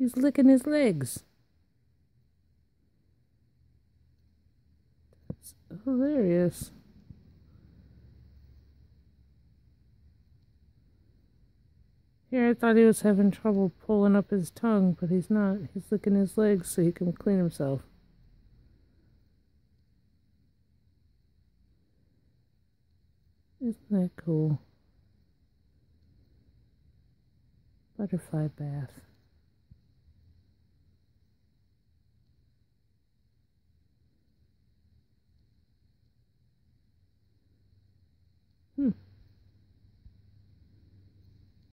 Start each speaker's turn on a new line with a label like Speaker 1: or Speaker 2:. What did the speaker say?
Speaker 1: He's licking his legs. That's hilarious. Here, I thought he was having trouble pulling up his tongue, but he's not. He's licking his legs so he can clean himself. Isn't that cool? Butterfly bath. Hmm.